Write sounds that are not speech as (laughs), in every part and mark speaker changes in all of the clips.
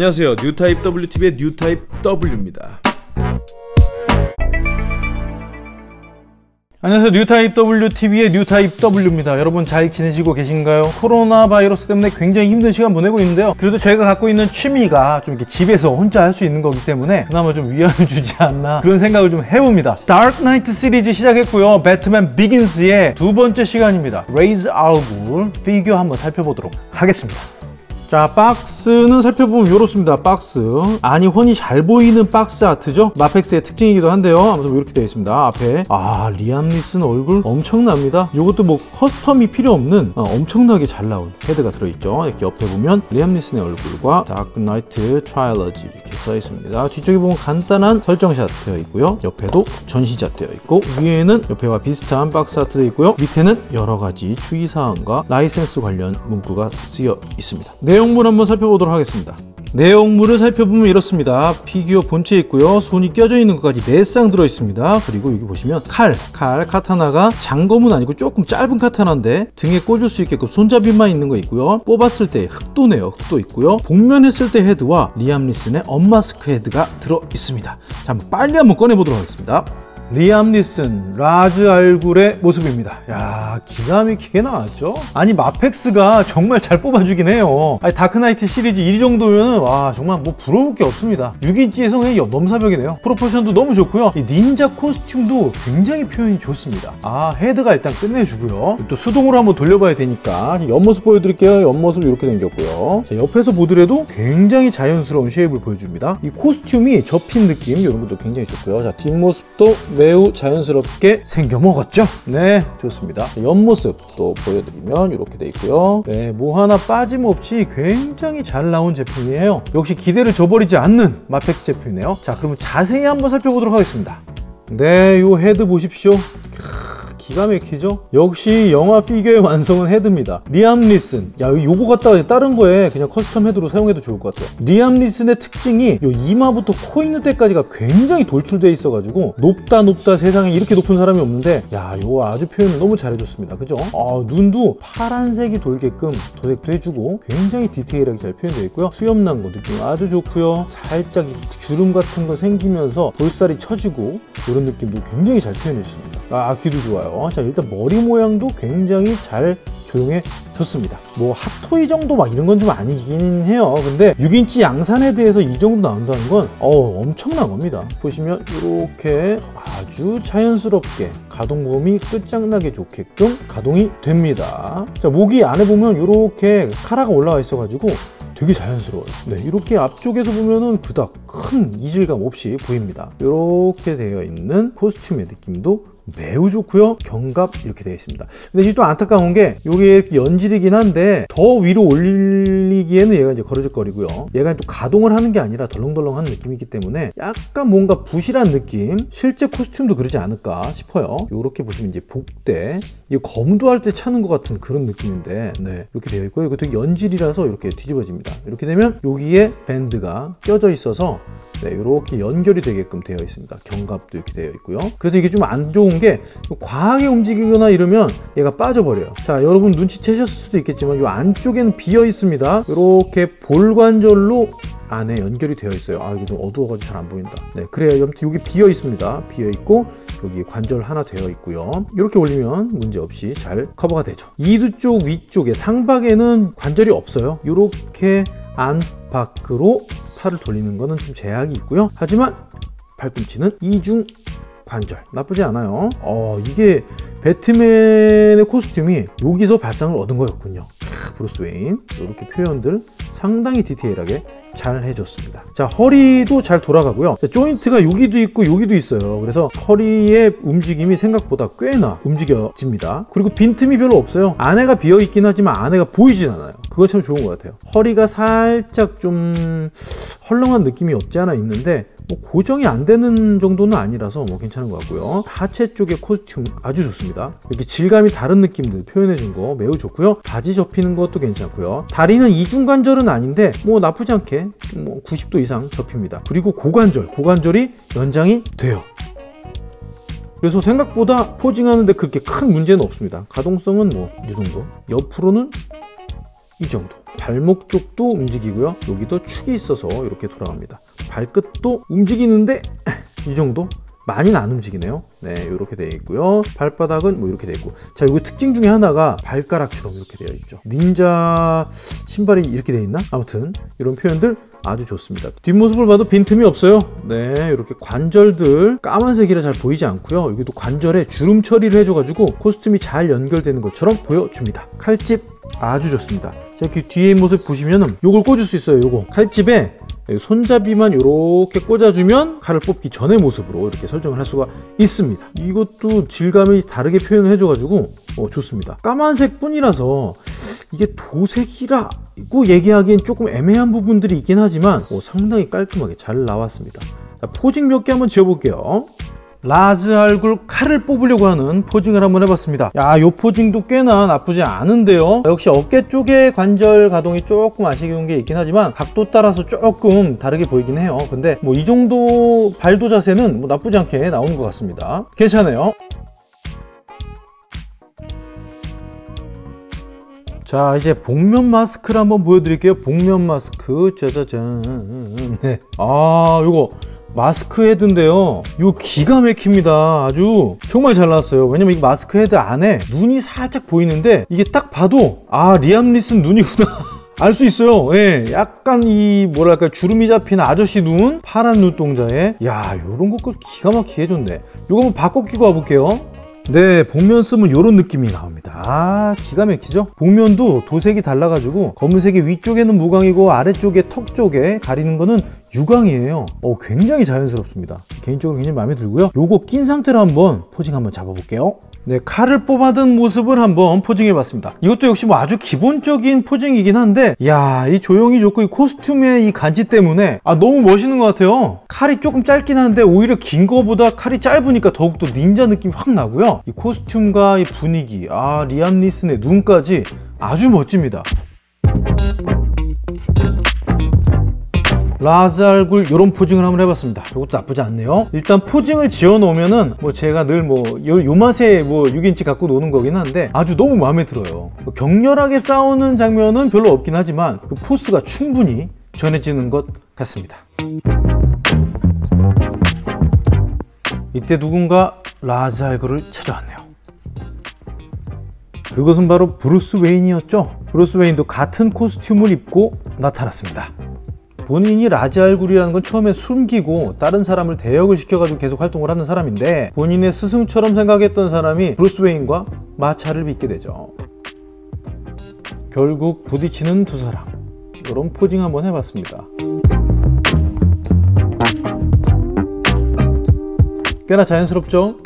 Speaker 1: 안녕하세요. 뉴타입 WTV의 뉴타입 W입니다.
Speaker 2: 안녕하세요. 뉴타입 WTV의 뉴타입 W입니다. 여러분 잘 지내시고 계신가요? 코로나 바이러스 때문에 굉장히 힘든 시간 보내고 있는데요. 그래도 저희가 갖고 있는 취미가 좀 이렇게 집에서 혼자 할 수 있는 거기 때문에 그나마 좀 위안을 (laughs) 주지 않나 그런 생각을 좀 해봅니다. 다크 나이트 시리즈 시작했고요. 배트맨 비긴스의 두 번째 시간입니다. 레이즈 알굴 피규어 한번 살펴보도록 하겠습니다. 자 박스는 살펴보면 이렇습니다. 박스. 안이 훤히 잘 보이는 박스 아트죠? 마펙스의 특징이기도 한데요. 아무튼 이렇게 되어 있습니다. 앞에. 아 리암 니슨 얼굴 엄청납니다. 이것도 뭐 custom이 필요 없는 어, 엄청나게 잘 나온 헤드가 들어있죠? 이렇게 옆에 보면 리암 니슨의 얼굴과 다크 나이트 Trilogy 이렇게 써 있습니다. 뒤쪽에 보면 간단한 설정샷 되어 있고요. 옆에도 전시샷 되어 있고 위에는 옆에와 비슷한 박스 아트 되어 있고요. 밑에는 여러 가지 주의사항과 라이센스 관련 문구가 쓰여 있습니다 내용물 한번 살펴보도록 하겠습니다. 내용물을 살펴보면 이렇습니다. 피규어 본체에 있고요. 손이 껴져 있는 것까지 4쌍 들어있습니다. 그리고 여기 보시면 칼, 칼, 카타나가 장검은 아니고 조금 짧은 카타나인데 등에 꽂을 수 있게끔 손잡이만 있는 거 있고요. 뽑았을 때 흑도네요. 흑도 있고요. 복면했을 때 헤드와 리암 니슨의 unmask 헤드가 들어있습니다. 자, 빨리 한번 꺼내보도록 하겠습니다. 리암 니슨 라즈 알굴의 모습입니다. 야 기가 막히게 나왔죠? 아니 마펙스가 정말 잘 뽑아주긴 해요. 아니 다크나이트 시리즈 이 정도면 와 정말 뭐 부러울 게 없습니다. 6인치에서 그냥 넘사벽이네요. proportion도 너무 좋고요. 이 닌자 코스튬도 굉장히 표현이 좋습니다. 아 헤드가 일단 끝내주고요. 또 수동으로 한번 돌려봐야 되니까. 옆모습 보여드릴게요. 옆모습 이렇게 생겼고요. 자, 옆에서 보더라도 굉장히 자연스러운 shape을 보여줍니다. 이 코스튬이 접힌 느낌 이런 것도 굉장히 좋고요. 자 뒷모습도 매우 자연스럽게 생겨 먹었죠? 네. 좋습니다. 옆모습 또 보여드리면 이렇게 돼 있고요. 네, 뭐 하나 빠짐없이 굉장히 잘 나온 제품이에요. 역시 기대를 저버리지 않는 마펙스 제품이네요. 자 그러면 자세히 한번 살펴보도록 하겠습니다. 네, 요 헤드 보십시오. 기가 막히죠? 역시 영화 피규어의 완성은 헤드입니다. 리암 니슨. 야, 요거 갖다가 다른 거에 그냥 custom 헤드로 사용해도 좋을 것 같아요. 리암 니슨의 특징이 요 이마부터 코 있는 데까지가 굉장히 돌출돼 있어가지고 높다 높다 세상에 이렇게 높은 사람이 없는데 야, 요거 아주 표현을 너무 잘해줬습니다. 그죠? 아, 눈도 파란색이 돌게끔 도색도 해주고 굉장히 디테일하게 잘 표현되어 있고요. 수염난 거 느낌 아주 좋고요. 살짝 주름 같은 거 생기면서 볼살이 처지고 이런 느낌도 굉장히 잘 표현해주습니다. 아, 귀도 좋아요. 자, 일단 머리 모양도 굉장히 잘 조용해졌습니다. 뭐 핫토이 정도 막 이런 건 좀 아니긴 해요. 근데 6인치 양산에 대해서 이 정도 나온다는 건 어, 엄청난 겁니다. 보시면 이렇게 아주 자연스럽게 가동범위 끝장나게 좋게끔 가동이 됩니다. 자, 목이 안에 보면 이렇게 카라가 올라와 있어가지고 되게 자연스러워요. 네, 이렇게 앞쪽에서 보면은 그닥 큰 이질감 없이 보입니다. 이렇게 되어 있는 코스튬의 느낌도 매우 좋고요. 견갑 이렇게 되어 있습니다. 근데 또 안타까운 게 이게 연질이긴 한데 더 위로 올리기에는 얘가 이제 거려질거리고요. 얘가 또 가동을 하는 게 아니라 덜렁덜렁한 느낌이기 때문에 약간 뭔가 부실한 느낌 실제 코스튬도 그러지 않을까 싶어요. 이렇게 보시면 이제 복대 이 검도 할 때 차는 것 같은 그런 느낌인데 네 이렇게 되어 있고요. 되게 연질이라서 이렇게 뒤집어집니다. 이렇게 되면 여기에 밴드가 껴져 있어서 네, 이렇게 연결이 되게끔 되어 있습니다. 견갑도 이렇게 되어 있고요. 그래서 이게 좀 안 좋은 게 과하게 움직이거나 이러면 얘가 빠져버려요. 자, 여러분 눈치채셨을 수도 있겠지만 이 안쪽에는 비어 있습니다. 이렇게 볼관절로 안에 연결이 되어 있어요. 아, 이게 좀 어두워가지고 잘 안 보인다. 네, 그래요. 아무튼 여기 비어 있습니다. 비어 있고 여기 관절 하나 되어 있고요. 이렇게 올리면 문제 없이 잘 커버가 되죠. 이두 쪽 위쪽에 상박에는 관절이 없어요. 이렇게 안팎으로 팔을 돌리는 것은 좀 제약이 있고요. 하지만 팔꿈치는 이중 관절 나쁘지 않아요. 어 이게 배트맨의 코스튬이 여기서 발상을 얻은 거였군요. 브루스 웨인 이렇게 표현들 상당히 디테일하게 잘 해줬습니다. 자 허리도 잘 돌아가고요. 자, 조인트가 여기도 있고 여기도 있어요. 그래서 허리의 움직임이 생각보다 꽤나 움직여집니다. 그리고 빈틈이 별로 없어요. 안에가 비어 있긴 하지만 안에가 보이진 않아요. 그거 참 좋은 것 같아요. 허리가 살짝 좀 헐렁한 느낌이 없지 않아 있는데 뭐 고정이 안 되는 정도는 아니라서 뭐 괜찮은 것 같고요. 하체 쪽의 코스튬 아주 좋습니다. 이렇게 질감이 다른 느낌들 표현해 준 거 매우 좋고요. 바지 접히는 것도 괜찮고요. 다리는 이중관절은 아닌데 뭐 나쁘지 않게 뭐 90도 이상 접힙니다. 그리고 고관절 고관절이 연장이 돼요. 그래서 생각보다 포징하는데 그렇게 큰 문제는 없습니다. 가동성은 뭐 이 정도? 옆으로는 이 정도. 발목 쪽도 움직이고요. 여기도 축이 있어서 이렇게 돌아갑니다. 발끝도 움직이는데 이 정도? 많이는 안 움직이네요. 네, 이렇게 되어 있고요. 발바닥은 뭐 이렇게 되어 있고. 자, 이거 특징 중에 하나가 발가락처럼 이렇게 되어 있죠. 닌자 신발이 이렇게 되어 있나? 아무튼 이런 표현들 아주 좋습니다. 뒷모습을 봐도 빈틈이 없어요. 네, 이렇게 관절들 까만색이라 잘 보이지 않고요. 여기도 관절에 주름 처리를 해줘가지고 코스튬이 잘 연결되는 것처럼 보여줍니다. 칼집 아주 좋습니다. 자, 이렇게 뒤에 모습 보시면은 요걸 꽂을 수 있어요. 요거 칼집에 손잡이만 이렇게 꽂아주면 칼을 뽑기 전의 모습으로 이렇게 설정을 할 수가 있습니다. 이것도 질감이 다르게 표현을 해줘가지고 어, 좋습니다. 까만색 뿐이라서 이게 도색이라고 얘기하기엔 조금 애매한 부분들이 있긴 하지만 어, 상당히 깔끔하게 잘 나왔습니다. 자, 포징 몇 개 한번 지어볼게요. 라즈 얼굴 칼을 뽑으려고 하는 포징을 한번 해봤습니다. 야, 요 포징도 꽤나 나쁘지 않은데요? 역시 어깨 쪽에 관절 가동이 조금 아쉬운 게 있긴 하지만 각도 따라서 조금 다르게 보이긴 해요. 근데 뭐 이 정도 발도 자세는 뭐 나쁘지 않게 나오는 것 같습니다. 괜찮아요? 자 이제 복면 마스크를 한번 보여드릴게요. 복면 마스크. 짜자잔. 네. 아 요거 마스크 헤드인데요 이거 기가 막힙니다 아주 정말 잘 나왔어요 왜냐면 이 마스크 헤드 안에 눈이 살짝 보이는데 이게 딱 봐도 아 리암 니슨 눈이구나 (laughs) 알수 있어요. 예, 약간 이 뭐랄까 주름이 잡힌 아저씨 눈, 파란 눈동자에 야 요런 것도 기가 막히게 해줬네. 요거 한번 바꿔 끼고 와볼게요. 네, 복면 쓰면 이런 느낌이 나옵니다. 아, 기가 막히죠? 복면도 도색이 달라가지고 검은색이 위쪽에는 무광이고 아래쪽에 턱 쪽에 가리는 거는 유광이에요. 어, 굉장히 자연스럽습니다. 개인적으로 굉장히 마음에 들고요. 요거 낀 상태로 한번 posing 한번 잡아볼게요. 네, 칼을 뽑아든 모습을 한번 posing해 봤습니다. 이것도 역시 뭐 아주 기본적인 posing이긴 한데, 야, 이 조형이 좋고 이 코스튬의 이 간지 때문에 아 너무 멋있는 것 같아요. 칼이 조금 짧긴 한데 오히려 긴 거보다 칼이 짧으니까 더욱더 닌자 느낌이 확 나고요. 이 코스튬과 이 분위기, 아 리암 니슨의 눈까지 아주 멋집니다. 라즈 얼굴 이런 포징을 한번 해봤습니다. 이것도 나쁘지 않네요. 일단 포징을 지어 놓으면은 뭐 제가 늘 뭐 요 맛에 뭐 6인치 갖고 노는 거긴 한데 아주 너무 마음에 들어요. 뭐 격렬하게 싸우는 장면은 별로 없긴 하지만 그 포스가 충분히 전해지는 것 같습니다. 이때 누군가 라즈 알굴을 찾아왔네요. 그것은 바로 브루스 웨인이었죠. 브루스 웨인도 같은 코스튬을 입고 나타났습니다. 본인이 라즈 알굴이라는 건 처음에 숨기고 다른 사람을 대역을 시켜가지고 계속 활동을 하는 사람인데 본인의 스승처럼 생각했던 사람이 브루스 웨인과 마찰을 빚게 되죠. 결국 부딪히는 두 사람 이런 posing 한번 해봤습니다. 꽤나 자연스럽죠?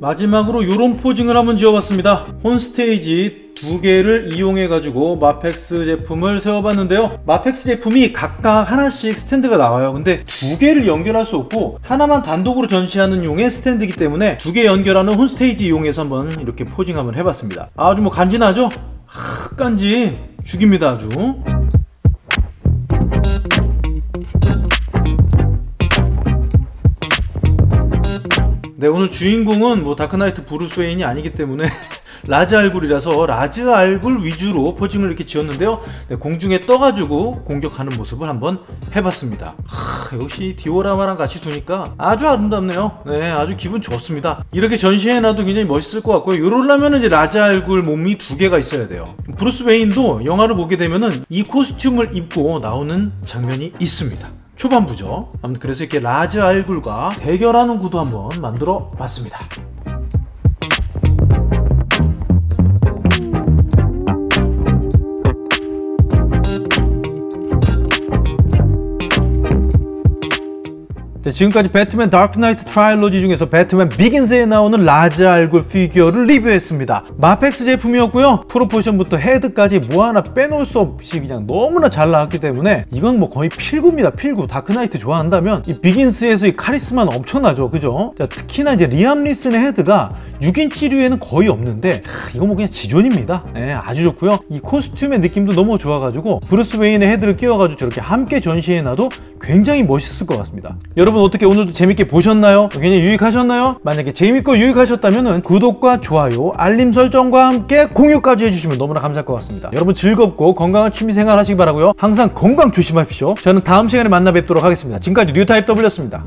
Speaker 2: 마지막으로 이런 포징을 한번 지어봤습니다. 홈스테이지 두 개를 이용해 가지고 마펙스 제품을 세워봤는데요. 마펙스 제품이 각각 하나씩 스탠드가 나와요. 근데 두 개를 연결할 수 없고 하나만 단독으로 전시하는 용의 스탠드이기 때문에 두 개 연결하는 홈스테이지 이용해서 한번 이렇게 포징 한번 해봤습니다. 아주 뭐 간지나죠? 하, 간지 죽입니다 아주. 네 오늘 주인공은 뭐 다크나이트 브루스 웨인이 아니기 때문에 (laughs) 라즈 알굴이라서 라즈 알굴 위주로 posing을 이렇게 지었는데요. 네, 공중에 떠가지고 공격하는 모습을 한번 해봤습니다. 하, 역시 디오라마랑 같이 두니까 아주 아름답네요. 네 아주 기분 좋습니다. 이렇게 전시해놔도 굉장히 멋있을 것 같고요. 이러려면 이제 라즈 알굴 몸이 두 개가 있어야 돼요. 브루스 웨인도 영화를 보게 되면은 이 코스튬을 입고 나오는 장면이 있습니다. 초반부죠. 아무튼 그래서 이렇게 라즈 알굴과 대결하는 구도 한번 만들어 봤습니다. 지금까지 배트맨 다크 나이트 trilogy 중에서 배트맨 비긴스에 나오는 라즈 알굴 피규어를 리뷰했습니다. 마펙스 제품이었고요. proportion부터 헤드까지 뭐 하나 빼놓을 수 없이 그냥 너무나 잘 나왔기 때문에 이건 뭐 거의 필구입니다. 필구. 다크 나이트 좋아한다면 이 비긴스에서 이 카리스마는 엄청나죠. 그죠? 자, 특히나 이제 리암 니슨의 헤드가 6인치류에는 거의 없는데 이거 뭐 그냥 지존입니다. 네, 아주 좋고요. 이 코스튬의 느낌도 너무 좋아가지고 브루스 웨인의 헤드를 끼워가지고 저렇게 함께 전시해놔도 굉장히 멋있을 것 같습니다. 여러분 여러분 어떻게 오늘도 재밌게 보셨나요? 굉장히 유익하셨나요? 만약에 재밌고 유익하셨다면 구독과 좋아요, 알림 설정과 함께 공유까지 해주시면 너무나 감사할 것 같습니다. 여러분 즐겁고 건강한 취미생활 하시기 바라고요. 항상 건강 조심하십시오. 저는 다음 시간에 만나 뵙도록 하겠습니다. 지금까지 뉴타입 W였습니다.